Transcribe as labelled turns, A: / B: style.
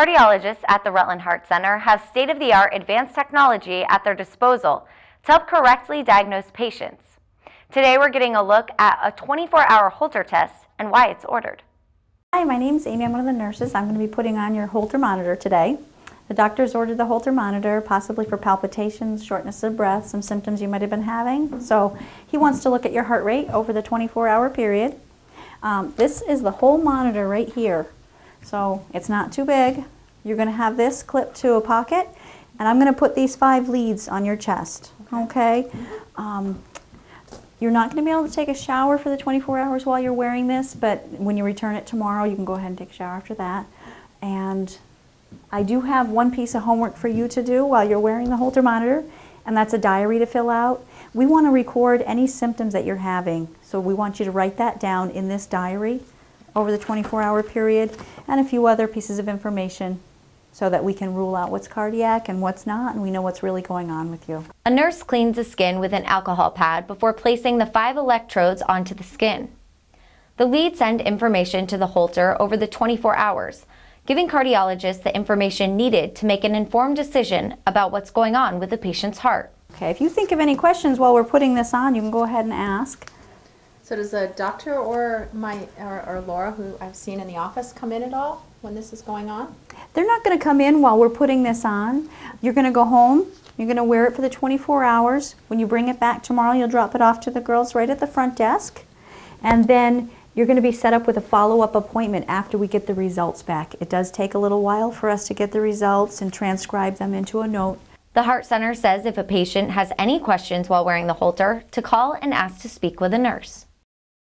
A: Cardiologists at the Rutland Heart Center have state-of-the-art advanced technology at their disposal to help correctly diagnose patients. Today we're getting a look at a 24-hour Holter test and why it's ordered.
B: Hi, my name is Amy. I'm one of the nurses. I'm going to be putting on your Holter monitor today. The doctor's ordered the Holter monitor, possibly for palpitations, shortness of breath, some symptoms you might have been having. So he wants to look at your heart rate over the 24-hour period. Um, this is the whole monitor right here. So it's not too big. You're going to have this clipped to a pocket, and I'm going to put these five leads on your chest. Okay. Um, you're not going to be able to take a shower for the 24 hours while you're wearing this, but when you return it tomorrow, you can go ahead and take a shower after that. And I do have one piece of homework for you to do while you're wearing the Holter monitor, and that's a diary to fill out. We want to record any symptoms that you're having, so we want you to write that down in this diary over the 24 hour period and a few other pieces of information so that we can rule out what's cardiac and what's not and we know what's really going on with you.
A: A nurse cleans the skin with an alcohol pad before placing the five electrodes onto the skin. The leads send information to the Holter over the 24 hours, giving cardiologists the information needed to make an informed decision about what's going on with the patient's heart.
B: Okay, if you think of any questions while we're putting this on, you can go ahead and ask.
C: So does a doctor or my or, or Laura, who I've seen in the office, come in at all when this is going on?
B: They're not going to come in while we're putting this on. You're going to go home. You're going to wear it for the 24 hours. When you bring it back tomorrow, you'll drop it off to the girls right at the front desk. And then you're going to be set up with a follow-up appointment after we get the results back. It does take a little while for us to get the results and transcribe them into a note.
A: The Heart Center says if a patient has any questions while wearing the Holter, to call and ask to speak with a nurse.